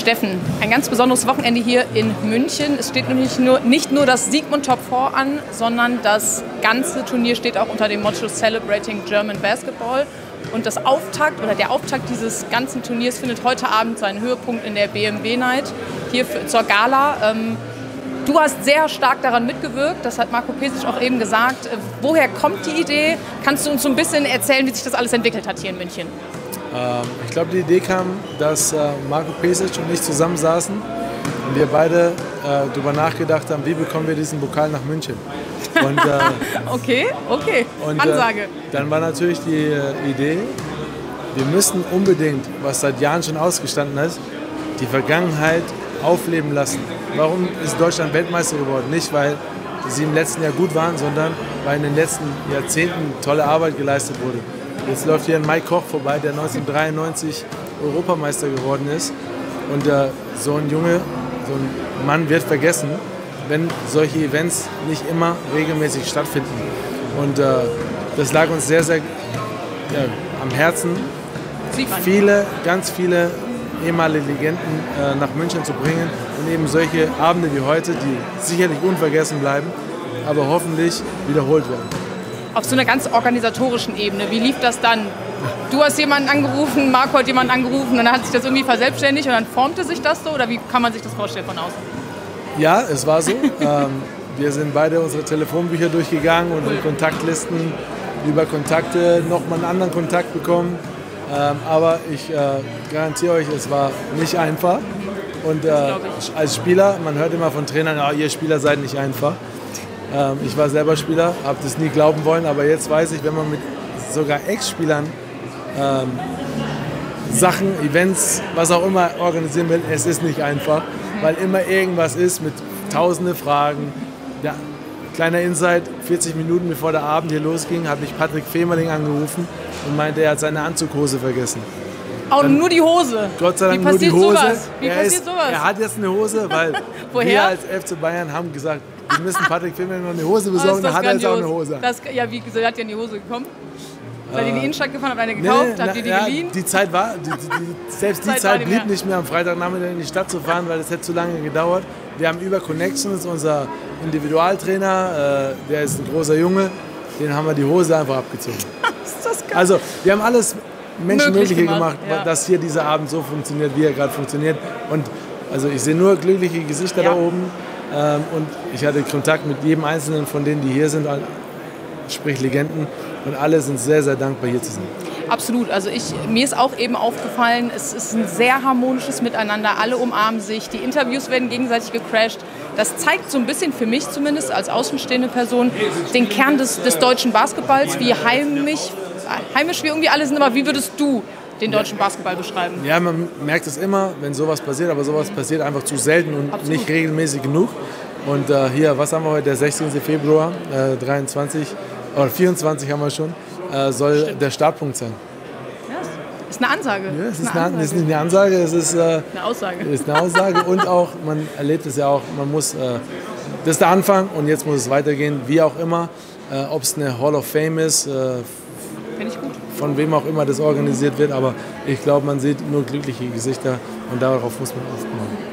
Steffen, ein ganz besonderes Wochenende hier in München. Es steht nämlich nur, nicht nur das Sigmund Top 4 an, sondern das ganze Turnier steht auch unter dem Motto Celebrating German Basketball. Und das Auftakt oder der Auftakt dieses ganzen Turniers findet heute Abend seinen Höhepunkt in der BMW Night hier für, zur Gala. Ähm, du hast sehr stark daran mitgewirkt, das hat Marco Pesic auch eben gesagt. Woher kommt die Idee? Kannst du uns so ein bisschen erzählen, wie sich das alles entwickelt hat hier in München? Ähm, ich glaube, die Idee kam, dass äh, Marco Pesic und ich zusammensaßen und wir beide äh, darüber nachgedacht haben, wie bekommen wir diesen Pokal nach München. Und, äh, okay, okay, und, äh, Ansage. dann war natürlich die äh, Idee, wir müssen unbedingt, was seit Jahren schon ausgestanden ist, die Vergangenheit aufleben lassen. Warum ist Deutschland Weltmeister geworden? Nicht, weil sie im letzten Jahr gut waren, sondern weil in den letzten Jahrzehnten tolle Arbeit geleistet wurde. Jetzt läuft hier ein Mike Koch vorbei, der 1993 Europameister geworden ist. Und äh, so ein Junge, so ein Mann wird vergessen, wenn solche Events nicht immer regelmäßig stattfinden. Und äh, das lag uns sehr, sehr ja, am Herzen, viele, ganz viele ehemalige Legenden äh, nach München zu bringen und eben solche Abende wie heute, die sicherlich unvergessen bleiben, aber hoffentlich wiederholt werden. Auf so einer ganz organisatorischen Ebene, wie lief das dann? Du hast jemanden angerufen, Marco hat jemanden angerufen und dann hat sich das irgendwie verselbstständigt und dann formte sich das so oder wie kann man sich das vorstellen von außen? Ja, es war so. ähm, wir sind beide unsere Telefonbücher durchgegangen und cool. Kontaktlisten über Kontakte nochmal einen anderen Kontakt bekommen ähm, aber ich äh, garantiere euch, es war nicht einfach. Und äh, als Spieler, man hört immer von Trainern, oh, ihr Spieler seid nicht einfach. Ähm, ich war selber Spieler, habe das nie glauben wollen, aber jetzt weiß ich, wenn man mit sogar Ex-Spielern ähm, Sachen, Events, was auch immer organisieren will, es ist nicht einfach, weil immer irgendwas ist mit tausende Fragen. Ja, kleiner Insight, 40 Minuten bevor der Abend hier losging, habe ich Patrick Femerling angerufen und meinte, er hat seine Anzughose vergessen. Auch nur die Hose. Gott sei Dank nur die Hose. Sowas? Wie er passiert ist, sowas? Er hat jetzt eine Hose, weil wir als FC Bayern haben gesagt, wir müssen Patrick Filmen noch eine Hose besorgen, dann hat er jetzt auch eine Hose. Das, ja, wie gesagt, hat ja in die Hose gekommen? Seid ihr in die Innenstadt gefahren, habt eine gekauft, nee, habt ihr die ja, geliehen? Die Zeit war, die, die, selbst die Zeit, Zeit blieb mehr. nicht mehr am Freitagnachmittag in die Stadt zu fahren, weil es hätte zu lange gedauert. Wir haben über Connections, unser Individualtrainer, äh, der ist ein großer Junge, den haben wir die Hose einfach abgezogen. ist das geil. Also wir haben alles Menschenmögliche gemacht, gemacht ja. dass hier dieser Abend so funktioniert, wie er gerade funktioniert. Und also ich sehe nur glückliche Gesichter ja. da oben. Ähm, und ich hatte Kontakt mit jedem Einzelnen von denen, die hier sind, sprich Legenden. Und alle sind sehr, sehr dankbar, hier zu sein. Absolut. Also ich, mir ist auch eben aufgefallen, es ist ein sehr harmonisches Miteinander. Alle umarmen sich, die Interviews werden gegenseitig gecrashed. Das zeigt so ein bisschen für mich zumindest als außenstehende Person den Kern des, des deutschen Basketballs, wie heimisch, heimisch wir irgendwie alle sind. Aber wie würdest du den deutschen Basketball beschreiben? Ja, man merkt es immer, wenn sowas passiert, aber sowas passiert einfach zu selten und Absolut. nicht regelmäßig genug. Und äh, hier, was haben wir heute? Der 16. Februar äh, 23 oder 24 haben wir schon äh, soll Stimmt. der Startpunkt sein. Ja, ist eine Ansage. Ja, es ist, eine, Ansage. ist nicht eine Ansage, es ist äh, eine Aussage. ist eine Aussage und auch, man erlebt es ja auch, man muss, äh, das ist der Anfang und jetzt muss es weitergehen, wie auch immer. Äh, Ob es eine Hall of Fame ist, äh, von wem auch immer das organisiert wird, aber ich glaube, man sieht nur glückliche Gesichter und darauf muss man aufbauen.